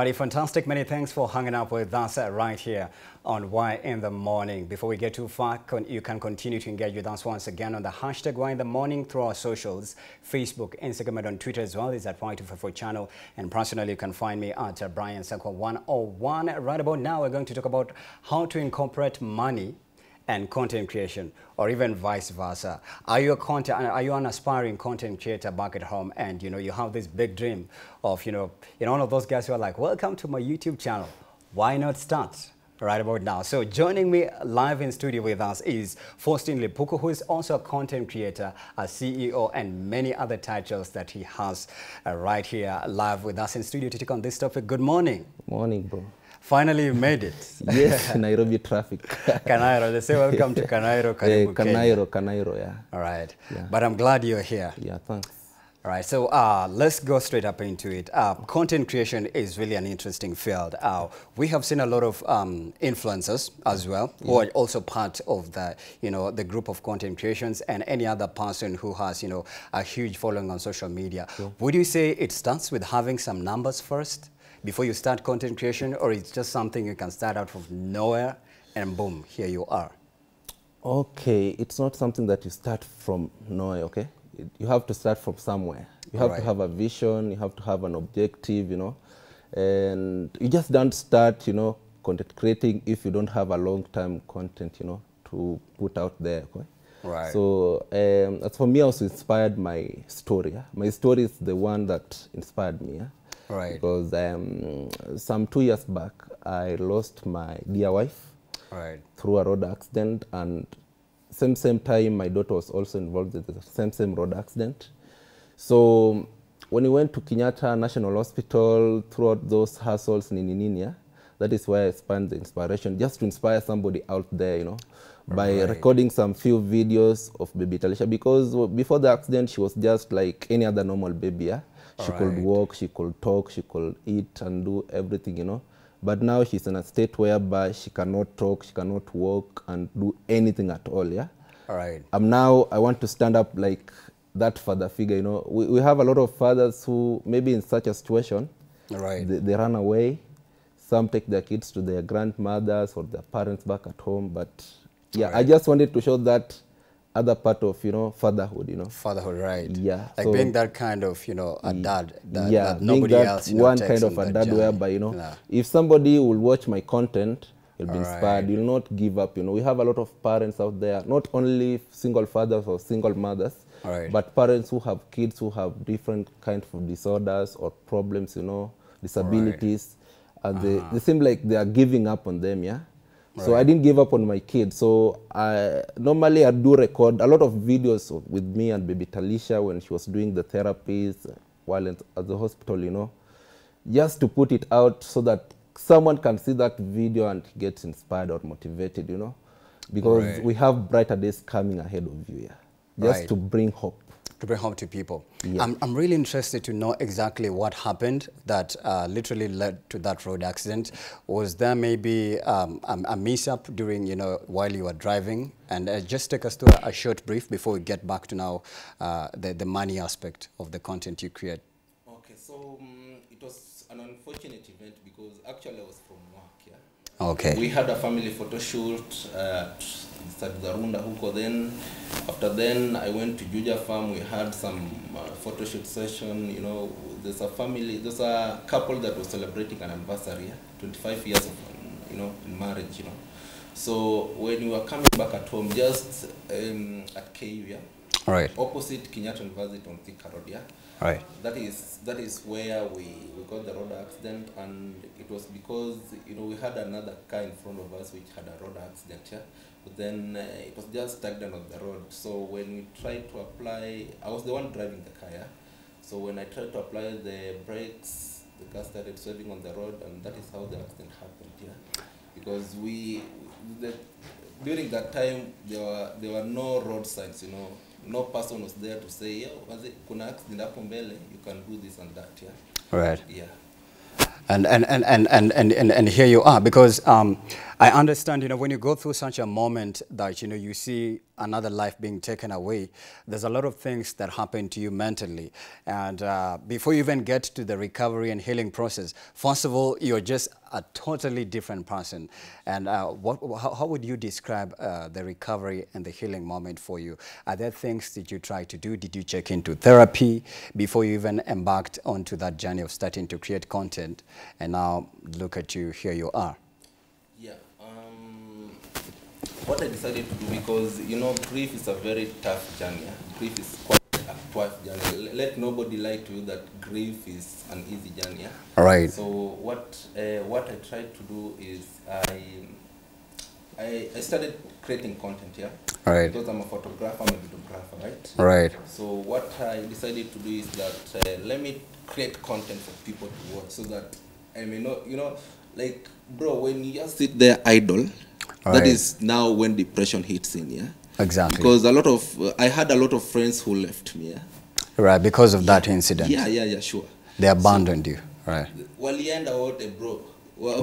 Alrighty, fantastic. Many thanks for hanging out with us right here on Why in the Morning. Before we get too far, con you can continue to engage with us once again on the hashtag Why in the Morning through our socials, Facebook, Instagram, and on Twitter as well. Is at Y254 channel. And personally, you can find me at Brian Sako 101. Right about now, we're going to talk about how to incorporate money and content creation or even vice versa. Are you a content are you an aspiring content creator back at home? And you know you have this big dream of you know you know one of those guys who are like welcome to my youtube channel. Why not start right about now? So joining me live in studio with us is faustine lipuku who is also a content creator a ceo and many other titles that he has uh, right here live with us in studio to take on this topic. Good morning. Good Morning, bro. Finally you made it Yes, Nairobi traffic. Kanairo, they say welcome to Kanairo, Eh, Karibu, Kenya. Kanairo, Kanairo, yeah. All right. Yeah. But I'm glad you're here. Yeah, thanks. All right. So uh, let's go straight up into it. Uh, content creation is really an interesting field. Uh, we have seen a lot of um, influencers as well who are also part of the, you know, the group of content creations and any other person who has, you know, a huge following on social media. Would you say it starts with having some numbers first before you start content creation or it's just something you can start out from nowhere and boom, here you are? Okay, it's not something that you start from nowhere, okay? It- You have to start from somewhere. You have Alright. to have a vision, you have to have an objective, you know, and you just don't start, you know, content creating if you don't have a long-term content, you know, to put out there, okay? Right. So, um, as for me, I was inspired my story. yeah. My story is the one that inspired me. Yeah? Right. Because um, some two years back, I lost my dear wife Right. through a road accident and same same time my daughter was also involved in the same same road accident so when we went to kenyatta national hospital throughout those hassles nini nini yeah, that is where i spent the inspiration just to inspire somebody out there you know by Right. recording some few videos of baby talisha because before the accident she was just like any other normal baby yeah she could walk she could talk she could eat and do everything you know. But now she's in a state whereby she cannot talk she cannot walk and do anything at all yeah? All right. um, now i want to stand up like that father figure you know. We, we have a lot of fathers who maybe in such a situation Right. they, they run away. Some take their kids to their grandmothers or their parents back at home but yeah i just wanted to show that other part of you know fatherhood you know Fatherhood, right? Yeah, Like so- being that kind of, you know, a dad that, yeah, that being that else, you know, one takes kind of a dad journey. whereby you know Yeah. if somebody will watch my content you'll be inspired you'll not give up you know we have a lot of parents out there not only single fathers or single mothers Alright. but parents who have kids who have different kinds of disorders or problems you know disabilities and they, uh-huh. they seem like they are giving up on them yeah so I didn't give up on my kids. So I normally I do record a lot of videos of- with me and baby Talisha when she was doing the therapies while in, at the hospital, you know, just to put it out so that someone can see that video and get inspired or motivated, you know, because Right. we have brighter days coming ahead of you, yeah, just Right. to bring hope. To bring home to people. Yeah. I'm, I'm really interested to know exactly what happened that uh, literally led to that road accident. Was there maybe um, a, a mishap during, you know, while you were driving? And uh, just take us through a, a short brief before we get back to now uh, the, the money aspect of the content you create. Okay, so um, it was an unfortunate event because actually I was from work, yeah. Okay. We had a family photo shoot at Sadgarunda huko then. After then, I went to Juja farm. We had some uh, photo shoot session. You know, there's a family, there's a couple that was celebrating an anniversary, 25 years of, um, you know, in marriage, you know. So when we were coming back at home, just um, at KU, yeah, right. opposite Kenyatta University on Thika Road, yeah. Right. That is that is where we, we got the road accident, and it was because you know we had another car in front of us which had a road accident, yeah. Then uh, it was just stagnant on the road. So when we tried to apply, I was the one driving the car, yeah. So when I tried to apply the brakes, the car started swerving on the road, and that is how the accident happened, yeah. Because we, the, during that time there were there were no road signs, you know. No person was there to say, yo, wazi, kuna accident hapo mbele, you can do this and that, yeah. All right. Yeah. And, and, and, and, and, and, and, here you are because um, I understand, you know, when you go through such a moment that, you know, you see another life being taken away, there's a lot of things that happen to you mentally. And uh, before you even get to the recovery and healing process, first of all, you're just a totally different person. And uh, what, how, how would you describe uh, the recovery and the healing moment for you? Are there things that you try to do? Did you check into therapy before you even embarked onto that journey of starting to create content? And now look at you, here you are. Yeah. Um, what I decided to do because you know grief is a very tough journey. Grief is quite a tough journey. Let nobody lie to you that grief is an easy journey. yeah. All right. So what uh, what I tried to do is I I, I started creating content here. All right. Because I'm a photographer, I'm a videographer, right? Right. So what I decided to do is that uh, let me create content for people to watch so that I may not, you know, like bro, when you just sit there idle, That is now when depression hits in, yeah. Exactly. Because a lot of uh, I had a lot of friends who left me, yeah. right, because of yeah. that incident. Yeah, yeah, yeah, sure. They abandoned so, you. Right. walienda wote bro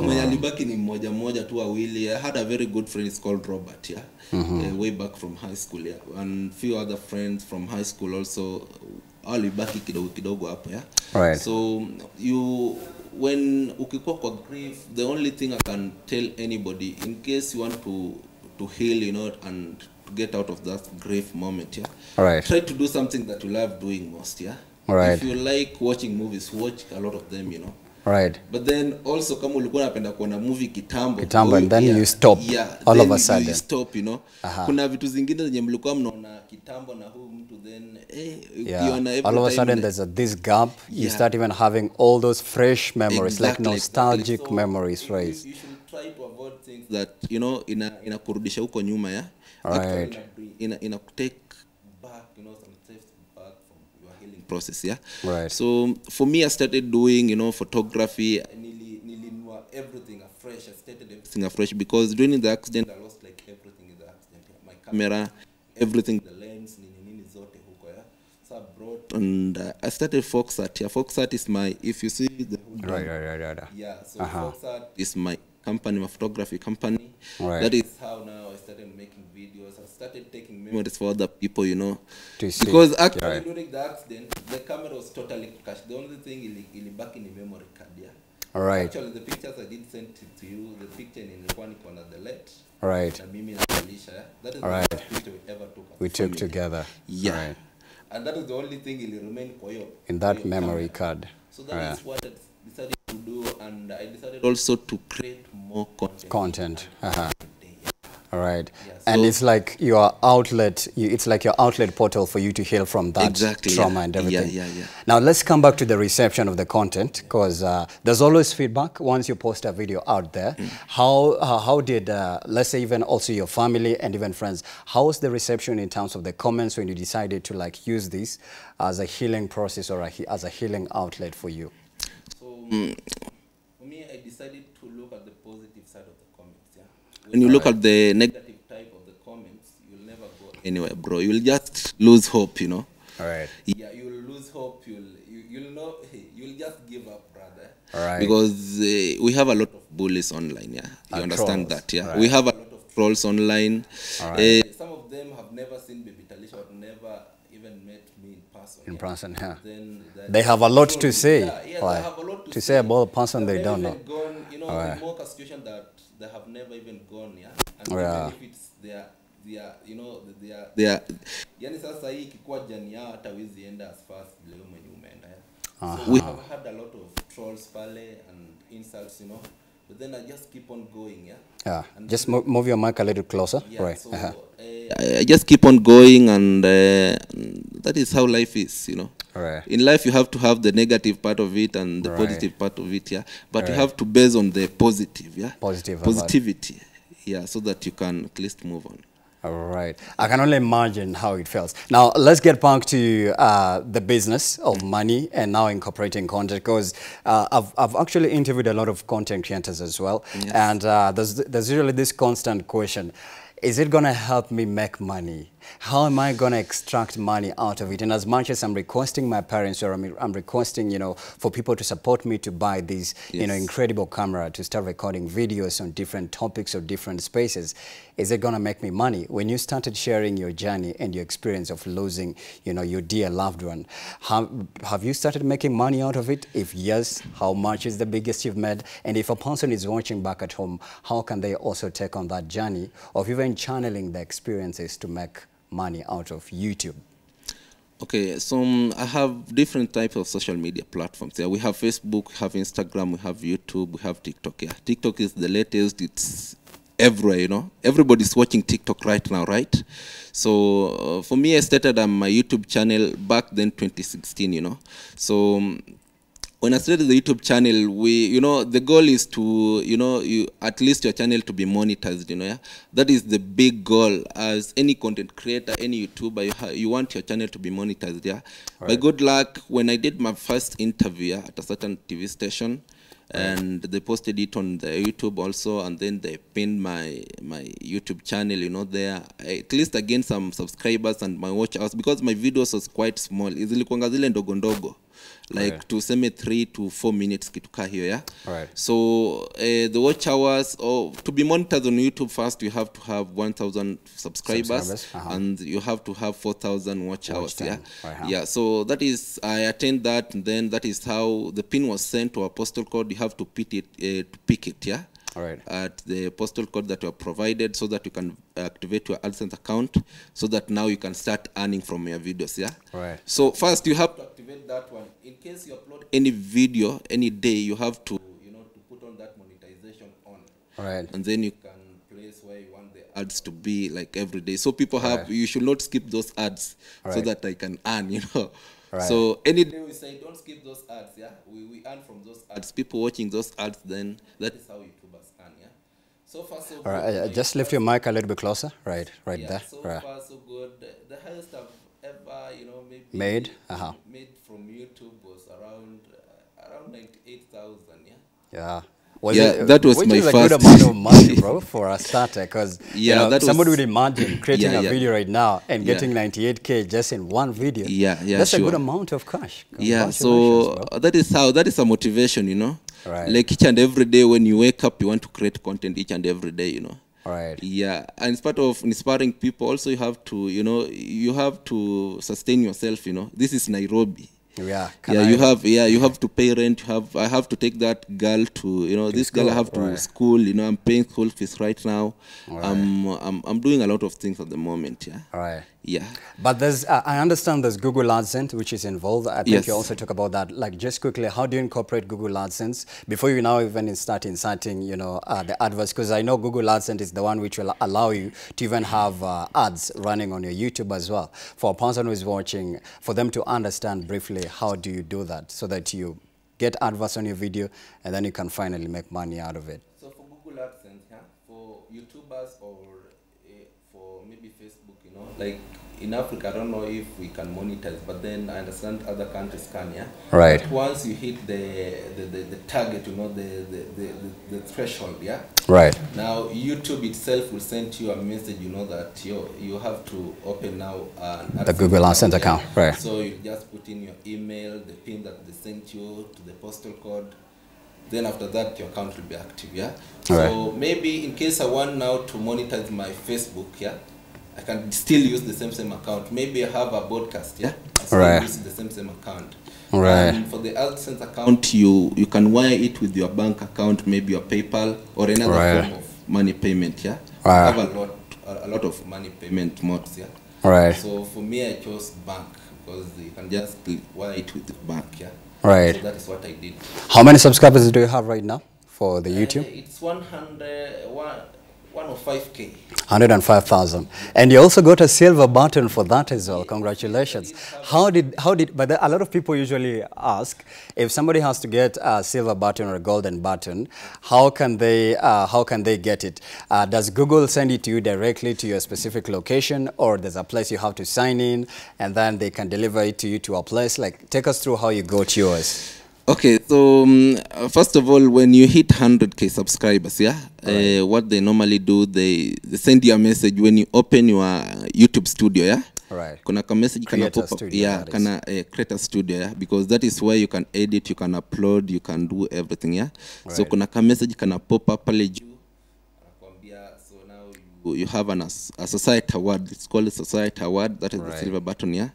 mwenye alibaki ni mmoja mmoja tu wawili i had a very good friend is called robert yeah Mm -hmm. uh, way back from high school yeah and few other friends from high school also alibaki kidogo kidogo hapo yeah Right. so you when ukikuwa kwa grief the only thing i can tell anybody in case you want to to heal you know and to get out of that grief moment yeah Right. try to do something that you love doing most yeah Right. if you like watching movies watch a lot of them you know Right. but then also kama ulikuwa unapenda kuona movie kitambo Kitambo, oh, and then you stop yeah, all of a sudden. you stop you know Aha. kuna vitu zingine zenye mlikuwa mnaona kitambo na huyu mtu then eh, Yeah. ukiona every All of a sudden, there's a, this gap. You start even having all those fresh memories, like Exactly, nostalgic exactly. So, memories, right? you, you should try to avoid things that you know ina inakurudisha huko nyuma ya Right. Actually ina ina take back you know some steps back from your healing process yeah? Right. so for me i started doing you know photography. Everything afresh. I started everything afresh because during the accident i lost like everything in the accident my camera. everything. The lens nini nini zote huko yeah. So i brought and uh, i started foxart yeah. Foxart is my if you see the Right, right, right, right. yeah, so Uh-huh. Foxart is my company, my photography company. Right. That is how now I started making videos. I started taking memories for other people, you know. To see. Because actually Right. during the accident, the camera was totally crashed. The only thing ili, ili back in the memory card, yeah. All right. Actually, the pictures I did send to, to you, the picture nilikuwa niko na the left. All right. Na mimi na Alicia. That is Alright. the first picture we ever took. We took together. Yeah. Right. And that is the only thing ili remain kwa hiyo. In that memory camera. card. So that Right. is what I decided to do, and I decided also to create more content. Content. Uh-huh. All right. Yeah, and it's like your outlet, you, it's like your outlet portal for you to heal from that Exactly, trauma yeah. and everything. yeah, yeah. Now, let's come back to the reception of the content because uh, there's always feedback once you post a video out there. Mm. How, uh, how did, uh, let's say, even also your family and even friends, how was the reception in terms of the comments when you decided to like use this as a healing process or a, as a healing outlet for you? So for me, I decided to look at the positive side of the comments. Yeah. When you look at the negative type of the comments, you'll never go anywhere, bro. You'll just lose hope, you know. All right. Yeah, you'll lose hope. You'll you, you'll know. You'll just give up, brother. Alright. Because uh, we have a lot of bullies online. Yeah, you Uh, understand trolls, that. Yeah, right. we have a lot of trolls online. Alright. Uh, some of them have never seen Baby Talisha, or never even met me in person. In yeah. person, yeah. Then They have a lot to say, Yeah, yeah, like, they have a lot to, to say about a person they, they don't know. Gone, you know, right. in more situation that they have never even gone, yeah. And Yeah. even if it's their, their, you know, their, their, yani sasa hii ikikuwa jani yao hata wizi enda as fast vile wewe mwenye umeenda yeah. So we have had a lot of trolls pale and insults, you know. But then I just keep on going, yeah. Yeah. And Just mo- move your mic a little closer. Yeah, right. so uh, I I just keep on going, and uh, that is how life is, you know. Right. In life, you have to have the negative part of it and the Right. positive part of it, yeah. But right. you have to base on the positive, yeah. Positive. Positivity, yeah, so that you can at least move on. All right. I can only imagine how it feels. Now, let's get back to uh, the business of money and now incorporating content because uh, I've, I've actually interviewed a lot of content creators as well. And uh, there's, there's usually this constant question is it going to help me make money? How am I going to extract money out of it? And as much as I'm requesting my parents or I'm, I'm requesting, you know, for people to support me to buy this, you know, incredible camera to start recording videos on different topics or different spaces, is it going to make me money? When you started sharing your journey and your experience of losing, you know, your dear loved one, have, have you started making money out of it? If yes, how much is the biggest you've made? And if a person is watching back at home, how can they also take on that journey of even channeling the experiences to make money out of YouTube? Okay, so um, I have different types of social media platforms. Yeah, we have Facebook, we have Instagram, we have YouTube, we have TikTok. Yeah, TikTok is the latest. It's everywhere. You know, everybody's watching TikTok right now, right? So uh, for me, I started on my YouTube channel back then, 2016. You know, so. Um, when I started the YouTube channel, we, you know, the goal is to, you know, you at least your channel to be monetized. You know, yeah, that is the big goal. As any content creator, any YouTuber, you, ha- you want your channel to be monetized. Yeah. Right. By good luck, when I did my first interview yeah, at a certain TV station, and they posted it on the YouTube also, and then they pinned my my YouTube channel, you know, there at least I gained some subscribers and my watch hours because my videos was quite small. Zilikuwanga zile ndogo ndogo like Right. tuseme 3 to 4 minutes kitu kaa hiyo yeah Right. so uh, the watch hours or to be monitored on youtube first you have to have 1000 subscribers, Subscribers, uh-huh. and you have to have 4000 watch hours time, yeah uh-huh. yeah so that is i attend that and then that is how the pin was sent to postal code you have to pick it uh, to pick it yeah All right. at the postal code that you are provided so that you can activate your AdSense account so that now you can start earning from your videos yeah Right. so first you have to activate that one in case you upload any video any day you have to you know to put on that monetization on Right. and then you can place where you want the ads to be like every day so people have Right. you should not skip those ads so that i can earn you know Right. so any day we say don't skip those ads yeah we, we earn from those ads people watching those ads then that is how youtubers earn yeah so far so All right. good. uh, My just lift your mic a little bit closer. Right. Right yeah, there. So right. far, so good. The highest I've ever, you know, maybe Made? Uh-huh. made from YouTube was around uh, around ninety eight thousand. Yeah. Yeah. Was Yeah, that was which my is a good amount of money, bro, for a starter. Because Yeah, that somebody was- would imagine creating Yeah, a video right now and Yeah. getting 98k just in one video. Yeah, yeah, That's a good amount of cash. Yeah. So bro. that is how that is a motivation, you know. Right. Like each and every day when you wake up, you want to create content each and every day, you know. Right. Yeah, and it's part of inspiring people. Also, you have to, you know, you have to sustain yourself. You know, this is Nairobi. Yeah. yeah, I- you have yeah, you have to pay rent. You have I have to take that girl to you know this girl I have to right. school. You know, I'm paying school fees right now. Right. I'm I'm I'm doing a lot of things at the moment. Yeah, All right. yeah. But there's, uh, I understand there's Google AdSense, which is involved. I think Yes. you also talk about that. Like, just quickly, how do you incorporate Google AdSense before you now even start inserting, you know, uh, the adverts? Because I know Google AdSense is the one which will allow you to even have uh, ads running on your YouTube as well. For a person who is watching, for them to understand briefly, how do you do that so that you get adverts on your video and then you can finally make money out of it? So for Google AdSense, yeah, for YouTubers or uh, for maybe Facebook, you know, like in Africa, I don't know if we can monetize, but then I understand other countries can, yeah. Right. But once you hit the the, the, the target, you know, the the, the, the threshold, yeah. Right. Now YouTube itself will send you a message, you know, that you you have to open now an The Google AdSense account, right. So you just put in your email, the pin that they sent you to the postal code. Then after that, your account will be active, yeah. So maybe in case I want now to monetize my Facebook, yeah, I can still use the same same account. Maybe I have a broadcast, yeah, I still Right. use the same same account. Right. And for the AdSense account, you you can wire it with your bank account, maybe your PayPal or another Right. form of money payment, yeah. Right. I have a lot a, lot of money payment modes, yeah. Right. So for me, I chose bank because you can just wire it with the bank, yeah. Right. So that is what I did. How many subscribers do you have right now for the YouTube? Uh, it's 100, one, 105k. 105,000. And you also got a silver button for that as well. Congratulations. How did, how did, but a lot of people usually ask if somebody has to get a silver button or a golden button, how can they, uh, how can they get it? Uh, does Google send it to you directly to your specific location or there's a place you have to sign in and then they can deliver it to you to a place? Like, take us through how you got yours. Okay, so um, first of all, when you hit 100k subscribers, yeah, uh, what they normally do, they, they send you a message when you open your YouTube studio, yeah. Right. Kuna ka message kana pop up, studio, yeah, kana uh, creator studio, yeah, because that is where you can edit, you can upload, you can do everything, yeah. Right. So kuna ka message kana pop up pale juu. You, have an, a society award it's called a society award that is Right. the silver button yeah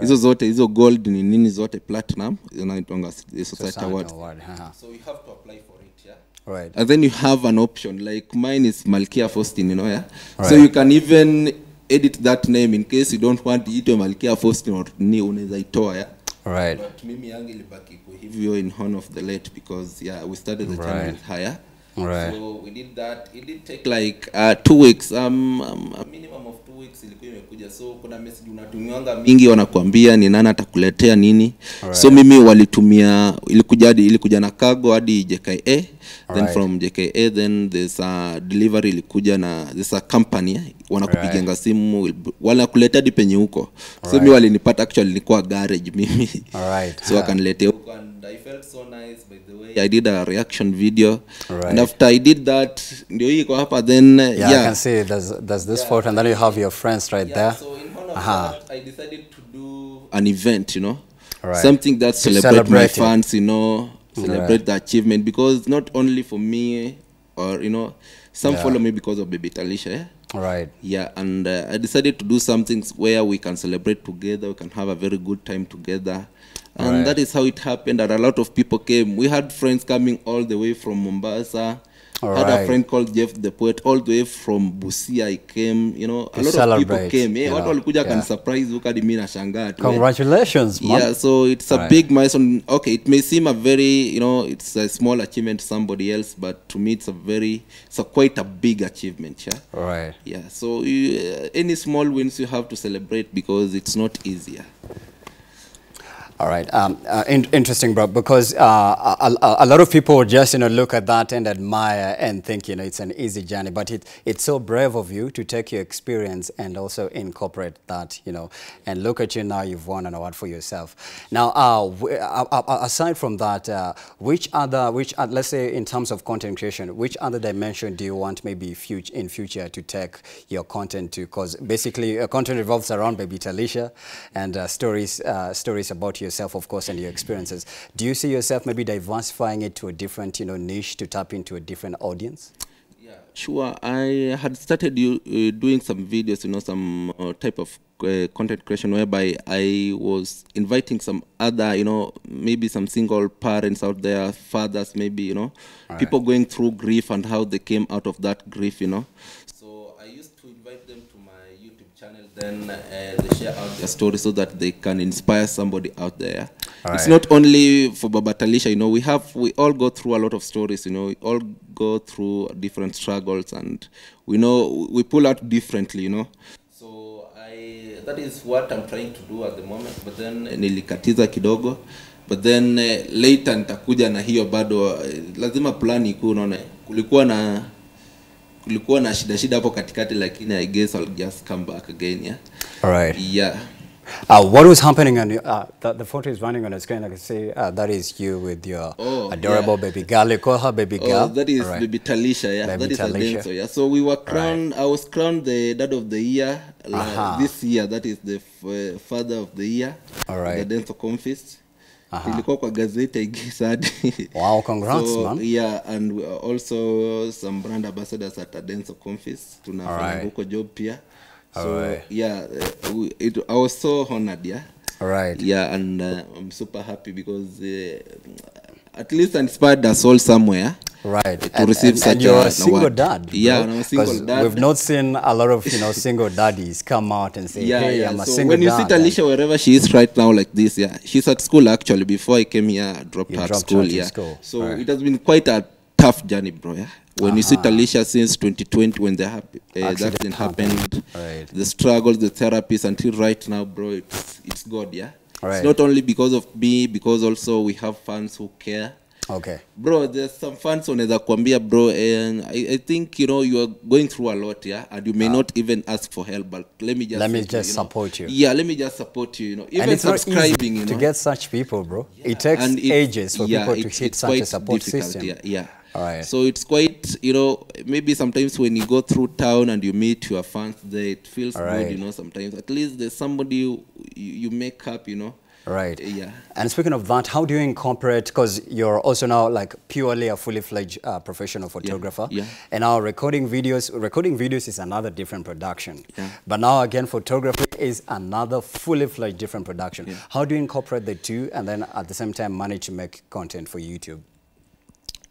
hizo zote hizo gold ni nini zote platinum inaitwanga society Society award award, uh-huh. so you have to apply for it yeah Right. and then you have an option like mine is malkia faustin you know yeah Right. so you can even edit that name in case you don't want iitwe malkia faustin or ni unaweza itoa yeah Right. but mimi yangu ilibaki hivyo in honor of the late because yeah we started the channel Right. with her yeah Right. so we did that it did take like uh, two weeks um, um, a minimum of two weeks ilikuwa imekuja so kuna message unatumiwanga mingi wanakuambia ni nani atakuletea nini right. so mimi walitumia ilikuja hadi ilikuja na cargo hadi JKA then Right. from JKA then this uh, delivery ilikuja na this a company wanakupigianga right. simu wanakuletea hadi penye huko so mi walinipata actually nilikuwa garage mimi right. so wakaniletea huko i felt so nice by the way i did a reaction video Right. and after i did that ndio hii iko hapa then uh, Yeah, yeah, I can see there's there's this photo, and then you have your friends right Yeah, there. so in honor of Aha. that, I decided to do an event, you know, Right. something that celebrate my fans, you know, celebrate the achievement because not only for me or you know, some Yeah. follow me because of Baby Talisha, yeah. Right. Yeah, and uh, I decided to do something where we can celebrate together, we can have a very good time together. And Right. that is how it happened that a lot of people came. We had friends coming all the way from Mombasa. all Had right. a friend called Jeff the poet all the way from Busia I came, you know, a To lot of people came. Yeah, watu walikuja yeah. yeah. surprise huko hadi mimi nashangaa eh. Congratulations, man. Yeah, so it's a Right. big milestone. Okay, it may seem a very, you know, it's a small achievement to somebody else, but to me it's a very, it's a quite a big achievement, yeah. Right. Yeah, so you, uh, any small wins you have to celebrate because it's not easier. All right. Um, uh, in, interesting, bro, because uh, a, a, lot of people just you know look at that and admire and think you know it's an easy journey, but it, it's so brave of you to take your experience and also incorporate that you know and look at you now you've won an award for yourself. Now, uh, w- uh, uh, aside from that, uh, which other which uh, let's say in terms of content creation, which other dimension do you want maybe future in future to take your content to? Because basically, uh, content revolves around Baby Talisha and uh, stories uh, stories about yourself, of course, and your experiences. Do you see yourself maybe diversifying it to a different you know niche to tap into a different audience? Yeah, sure. I had started you, uh, doing some videos, you know, some uh, type of uh, content creation whereby I was inviting some other, you know, maybe some single parents out there, fathers, maybe, you know, people going through grief and how they came out of that grief, you know. Then uh, they share out their story so that they can inspire somebody out there. It's Right. not only for Baba Talisha, you know, we have, we all go through a lot of stories, you know, we all go through different struggles and we know we pull out differently, you know. So I, that is what I'm trying to do at the moment, but then nilikatiza kidogo but then uh, later nitakuja na hiyo bado uh, lazima plan iku unaona kulikuwa na kulikuwa na shida shida hapo katikati lakini i guess i'll just come back again yeah All right. yeah Uh, what was happening on uh, the, the photo is running on the screen. I can see uh, that is you with your Oh, adorable yeah. baby girl. You call her baby girl. Oh, that is right. baby Talisha, yeah. Baby that is Talisha. a dancer, yeah. So we were crowned. Right. I was crowned the dad of the year uh, -huh. this year. That is the f- father of the year. All right. The Adenso confist. Aha. Ilikuwa kwa gazeti I. Wow, congrats, so, man. Yeah, and also some brand ambassadors at adenso confis. Tunafanya right. huko job pia. So right. yeah, uh, it, I was so honored, yeah. All right. Yeah, and uh, I'm super happy because uh, at least inspired us all somewhere. Right. to and, receive and, such and you're a- a single award. dad. Yeah. I'm a single dad. We've not seen a lot of you know single daddies come out and say, yeah, "Hey, yeah. I'm a so single when you dad." see talisha wherever she is right now, like this, yeah, she's at school actually. Before I came here, I dropped You her dropped school. yeah, school, so right. it has been quite a tough journey, bro. Yeah, when uh-huh. you see Talisha since 2020 when the hap- uh, accident happened. happened, Right. the struggles, the therapies until right now, bro. It's it's God, yeah. Right. It's not only because of me, because also we have fans who care. Okay. bro there's some fans wanaweza kuambia bro and I, i think you know you are going through a lot yeah and you may uh, not even ask for help but let me just Let me just you, you, you know, support you. yeah let me just support you you know Even and it's not subscribing easy you to know get such people, bro. Yeah. it takes it- ages for yeah, people to it, hit such a support system. Yeah, yeah. All right. So it's quite, you know, maybe sometimes when you go through town and you meet your fans there, it feels All good, you know. Sometimes at least there's somebody you, you, make up, you know. Right. Yeah. And speaking of that, how do you incorporate? Because you're also now like purely a fully fledged uh, professional photographer. yeah. And now recording videos, recording videos is another different production. Yeah. But now again, photography is another fully fledged different production. Yeah. How do you incorporate the two and then at the same time manage to make content for YouTube?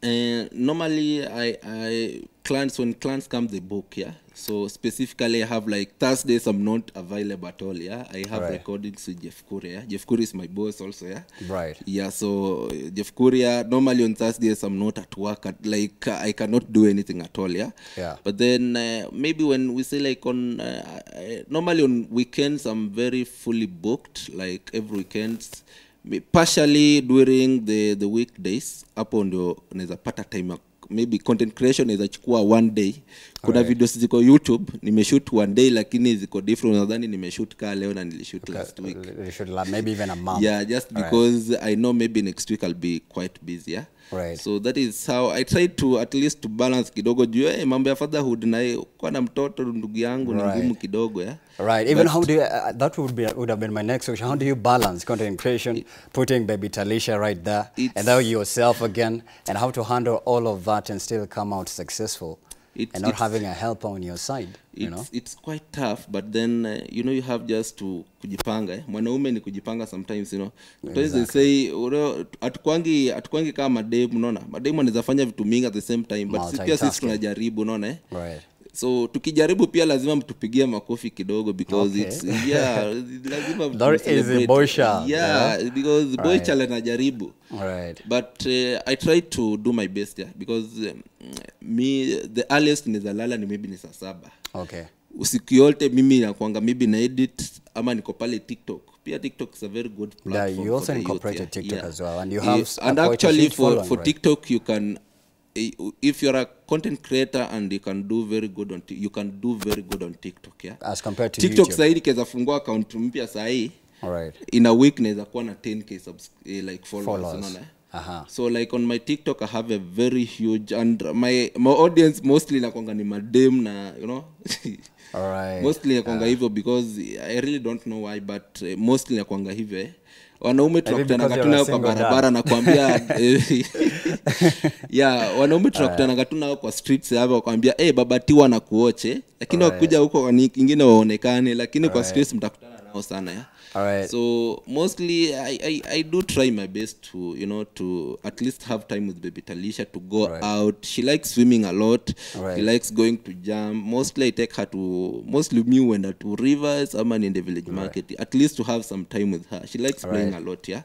And normally, I, I clients when clients come, they book, yeah. So specifically, I have like Thursdays I'm not available at all, yeah. I have Right. recordings with Jeff Kuria. Yeah? Jeff Kuria is my boss also, yeah. Right. Yeah, so uh, Jeff Kuria, normally on Thursdays I'm not at work, at, like uh, I cannot do anything at all, yeah. Yeah. But then uh, maybe when we say like on, uh, uh, normally on weekends I'm very fully booked, like every weekends. Partially during the, the weekdays, hapo ndio unaweza pata time maybe content creation inaweza chukua one day kuna right. videos ziko youtube nimeshoot one day lakini ziko different nadhani nimeshoot kaa leo na nilishoot last week like maybe even a month. yeah just All because i know maybe next week i'll be quite busy yeah Right. so that is how i try to at least to balance kidogo juu hey, mambo ya fatherhood na kuwa na mtoto ndugu yangu ni Right. ngumu kidogo yeah Right. Even But- how do you, uh, that would be would have been my next question. How do you balance content creation, putting baby Talisha right there, and then yourself again, and how to handle all of that and still come out successful, It's- and not it's- having a helper on your side, you it's, know? it's quite tough but then uh, you know you have just to kujipanga eh? mwanaume ni kujipanga sometimes you know exactly. they say atukwangi atukwangi kama mademu unaona mademu anaweza fanya vitu mingi at the same time but pia sisi tunajaribu unaona eh? Right. So tukijaribu pia lazima mtupigie makofi kidogo because Okay. it's yeah lazima yeah, because Right. Right. but uh, i try to do my best yeah because um, me the earliest nizalala ni maybe ni saa saba Okay. usiku yote mimi nakwanga maybe na edit ama niko pale tiktok pia tiktok is a very good Yeah, you also for the youth, yeah. TikTok Yeah. as well, and you Yeah, have and actually for, following, for right? tiktok you can if you're a content creator and you can do very good on you can do very good on tiktok yeah As compared to tiktok sahii nikiweza fungua account mpya sahii All right. in a week naweza kuwa na 10k subs, eh, like followers, Followers. unaona eh? Aha. so like on my tiktok i have a very huge and my my audience mostly nakwanga ni madem na you know All right. mostly nakwanga hivyo because i really don't know why but uh, mostly nakwanga hivyo eh. Wanaume tunakutananga tu nao kwa barabara nakwambia ya wanaume tunakutananga tu nao kwa streets hapa wakwambia hey, babatiwa na kuoche lakini wakuja huko ingine waonekane lakini kwa streets mtakutana nao sana ya Alright. so mostly I, I, I do try my best to you know to at least have time with baby talisha to go Right. out she likes swimming a lot Right. she likes going to jam mostly i take her to mostly me wenda to rivers amon in the village right. market at least to have some time with her she likes playing Right. a lot yeah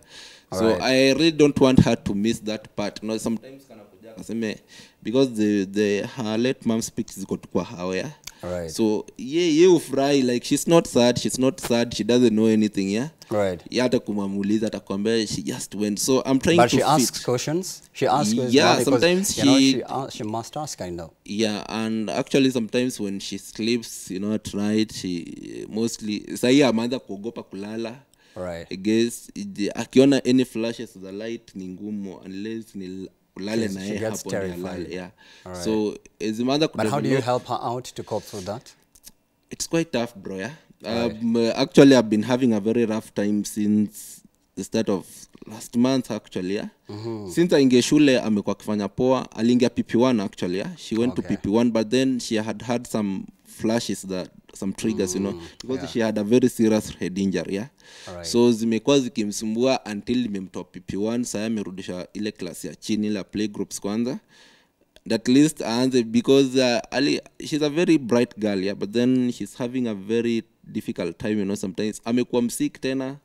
so right. i really don't want her to miss that part you know, sometimes kana kuja kaseme because the, the her late mom speaks ziko got kwa hawa yeah Alright. so ye ye ufurahi like she's not sad she's not sad she doesn't know anything yeah Right. ye hata kumamuuliza atakwambia she just went so i'm trying But to she fit. asks questions. She asks questions. Yeah, because, sometimes you know, she- she, must ask, I know. yeah and actually sometimes when she sleeps you know at night she mostly sahii ameanza kuogopa kulala Right. I guess akiona any flashes of the light ni ngumu unless ni ulale na yeye hapo ndio alale yeah Alright. so zimeanza But how do you help her out to cope through that? it's quite tough bro yeah um, uh, actually i've been having a very rough time since the start of last month actually yeah mm-hmm. since aingie shule amekuwa akifanya poa aliingia pp1 actually yeah she went Okay. to pp1 but then she had had some flashes that some triggers mm, you know because yeah. she had a very serious head injury yeah right. so zimekuwa zikimsumbua until imemtoa pp1 saya amerudisha ile class ya chini la play groups kwanza at least aanze because uh, Ali, she's a very bright girl yeah but then she's having a very difficult time you know sometimes. Amekuwa msik tena.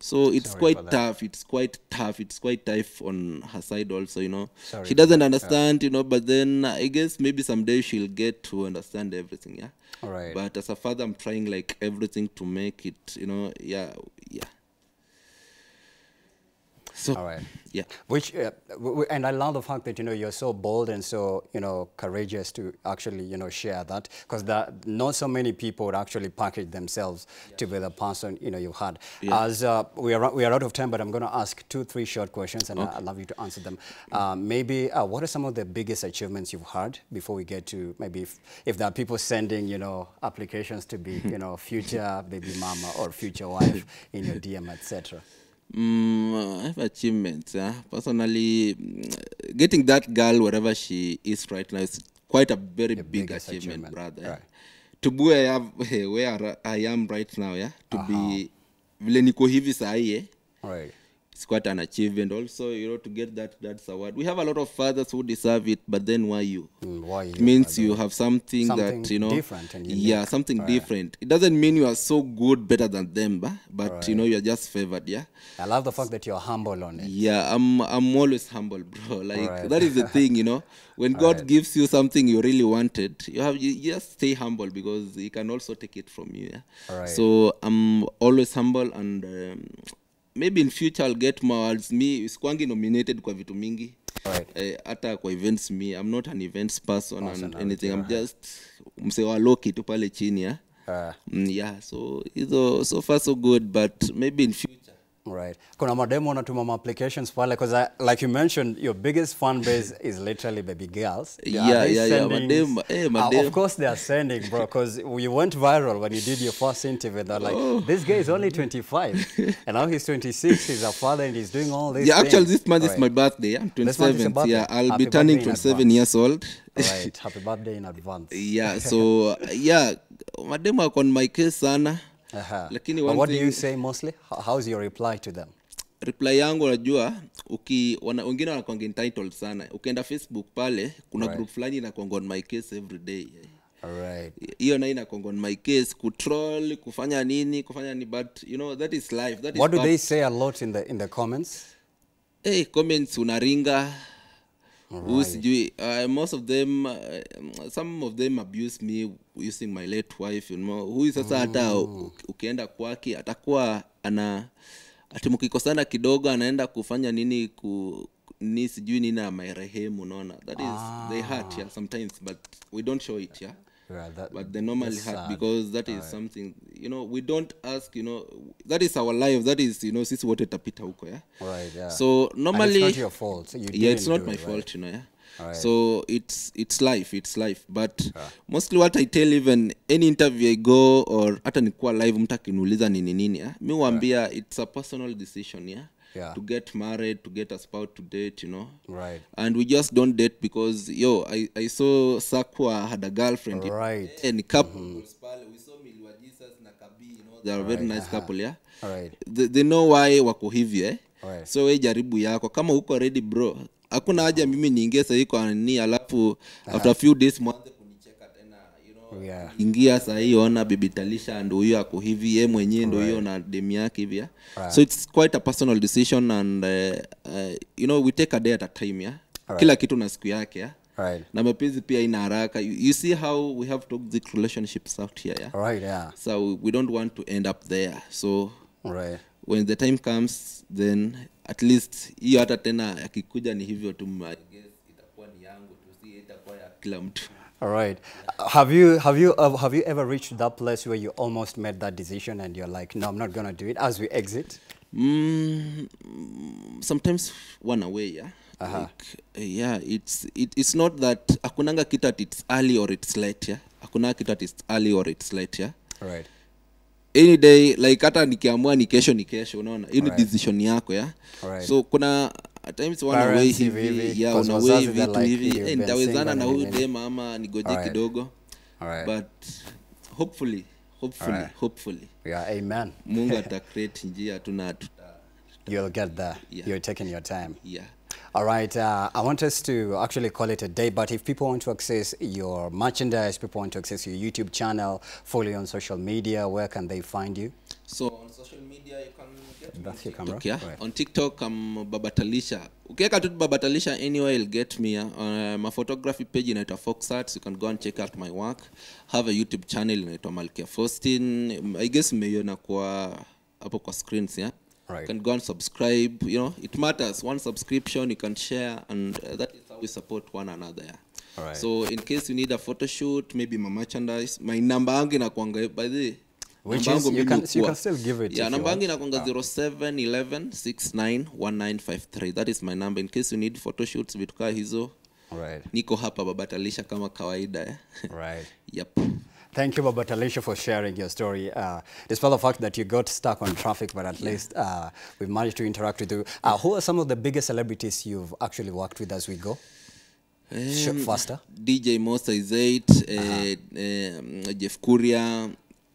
So it's Sorry quite tough. It's quite tough. It's quite tough on her side also you know. Sorry she doesn't understand you know but then i guess maybe someday she'll get to understand everything yeah. Alright. but as a father i'm trying like everything to make it you know yeah yeah so All right. yeah Which, uh, and I love the fact that you know you're so bold and so you know courageous to actually you know share that because that not so many people would actually package themselves to be the person you know you had. Yeah. As uh, we are we are out of time, but I'm going to ask two three short questions and I- I'd love you to answer them. Uh, maybe uh, what are some of the biggest achievements you've had before we get to maybe if, if there are people sending you know applications to be you know future baby mama or future wife in your DM etc. Mm, I have achievements. Yeah. Personally, mm, getting that girl wherever she is right now is quite a very big achievement, achievement, brother. right. To be where I, have, where I am right now, yeah. To uh-huh. be vile niko hivi sahi, eh, Right. It's quite an achievement. Also, you know, to get that that's award. We have a lot of fathers who deserve it, but then why you? Mm, why It you, means you have something, Something that you know different yeah something right. different it doesn't mean you are so good better than them but, but you know you're just favored yeah I love the fact that you're humble on it. yeah i'm i'm always humble bro like right. that is the thing you know when god gives you something you really wanted you have you just stay humble because he can also take it from you yeah so i'm always humble and um, maybe in future i'll get more awards me sikwangi nominated kwa vitu mingi. Right. eh, hata kwa events me i'm not an events person and anything. Yeah. i'm just mse wa loki tu pale chini ya Uh, mm, yeah so hizo so far so good but maybe in future right. Kuna mademo wanatuma ma applications pale because like you mentioned your biggest fan base is literally baby girls. Are Yeah, yeah, yeah, sending- madem- eh, Uh, of course they are sending bro because you went viral when you did your first interview. They're like, Oh. this guy is only 25 and now he's 26. He's a father and he's doing all this. yeah actually this month is my birthday i'm This month is your 27th yeah i'll Happy be turning 27 years old Right. Happy birthday in advance. yeah so uh, yeah mademu ako on my case sana Lakini But what do you say mostly? How, your reply to them? reply yangu unajua uki wana, wengine wanakwanga entitled sana ukienda facebook pale kuna Right. group fulani inakwanga on my case every day hiyo na inakwanga on my case kutroll kufanya nini kufanya ni but you know that is life that is do part- they say a lot in the in the comments? hey, comments unaringa Alright. Who sijui uh, most of them uh, some of them abuse me using my late wife you know. Huyu sasa hata u- ukienda kwake atakuwa ana ati mkikosana kidogo anaenda kufanya nini ku ni sijui nini amarehemu marehemu unaona? That is they hurt yeah sometimes but we don't show it yeah Yeah, that, but they normally have because that is right. something you know we don't ask you know that is our life that is you know sisi wote tapita huko yeah Right, yeah. so And normally it's not your fault. So you yeah it's not my it, right? fault you know yeah Right. so it's it's life it's life but yeah. mostly what i tell even any interview i go or hata nikuwa live mtu akiniuliza nini nini yeah? mi wambia it's a personal decision yeah? Yeah. to get married to get a spouse to date you know Right. and we just don't date because yo i, I saw sakwa had a girlfriend Right. and couple mm-hmm. we saw Milwa Jesus na Kabi you know they are a very nice couple yeah Alright. they, they know why wako hivi eh right. so we jaribu yako kama uko ready bro hakuna haja mimi niingie sahii kwa nini alafu after a few days mwanze kunicheka tena you know Yeah. ingia sahii ona bibitalisha ndo huyo ako hivi ye mwenyewe ndo hiyo na dem yake hivi yeah? so it's quite a personal decision and uh, uh, you know we take a day at a time yeah? kila kitu na siku yake yeah? Right. na mapenzi pia ina haraka you, you see how we have toxic relationships out here yeah? Right, yeah. so we don't want to end up there so Right. when the time comes then at least hiyo hata tena akikuja ni hivyo tu itakuwa ni yangu tu si itakuwa ya kila mtu All right. Have you have you uh, have you ever reached that place where you almost made that decision and you're like, no, I'm not gonna do it as we exit? mm, sometimes one away yeah Uh -huh. like, yeah it's it, it's not that akunanga kitu at it's early or it's late yeah akunanga kitu at it's early or it's late yeah Right. any day like hata nikiamua ni kesho ni kesho unaona hiyo ni decision yako yeah. All right. so kuna at times Parents hivi hivi hivi, yeah 'cause una way wazazi they're vitu hivi nitawezana na huyu dem ama nigoje kidogo but hopefully hopefully Alright. hopefully Yeah, amen. mungu atacreate njia tuna You'll get there. Yeah. You're taking your time. yeah All right. Uh, I want us to actually call it a day, but if people want to access your merchandise, people want to access your YouTube channel, follow you on social media, where can they find you? so on social media you can That's on your camera? TikTok, yeah Right. on tiktok i'm babatalisha ukiweka tu babatalisha anywhere you'll get me yeah? uh, my photography page inaitwa fox arts you can go and check out my work have a youtube channel inaitwa malkia faustin i guess mmeiona kwa hapo kwa screens yeah Right. You can go and subscribe. You know, it matters. One subscription, you can share, and uh, that is how we support one another. Yeah. All right. So in case you need a photo shoot, maybe my merchandise, my number yangu inakuanga by the way, Which is- you can- you can still give it Yeah, number yangu inakwanga inakuanga 0711691953. That is my number in case you need photoshoots vitu kaa hizo. Right. Niko hapa babatalisha kama kawaida. Eh? Right. yep. Thank you, Baba Talisha, for sharing your story. Uh, despite the fact that you got stuck on traffic, but at least uh, we've managed to interact with you. Uh, who are some of the biggest celebrities you've actually worked with as we go? Um, faster. DJ Mosa is eight, uh, um, Jeff Kuria,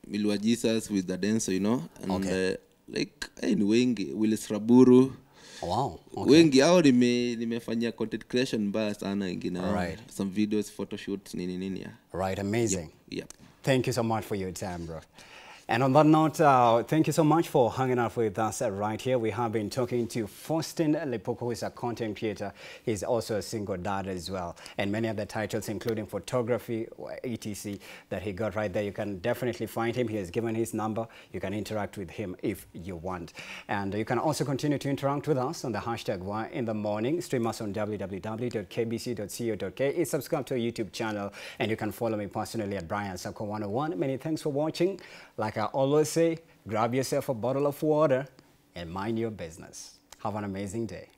Milwa Jesus with the dancer you know, and Okay. uh, like hey, ni wengi Willis Raburu Wow. Okay. wengi hao nime nimefanyia content creation mbaya sana wengine. Right. some videos photoshoots nini nini. Right. Amazing. yep, yep. Thank you so much for your time, bro. And on that note, uh, thank you so much for hanging out with us right here. We have been talking to Faustine Lepoko, who is a content creator. He's also a single dad as well. And many other titles, including photography, etc., that he got right there. You can definitely find him. He has given his number. You can interact with him if you want. And you can also continue to interact with us on the hashtag Why in the Morning. Stream us on www.kbc.co.ke. Subscribe to our YouTube channel. And you can follow me personally at Brian Sako 101. Many thanks for watching. Like I always say, grab yourself a bottle of water and mind your business. Have an amazing day.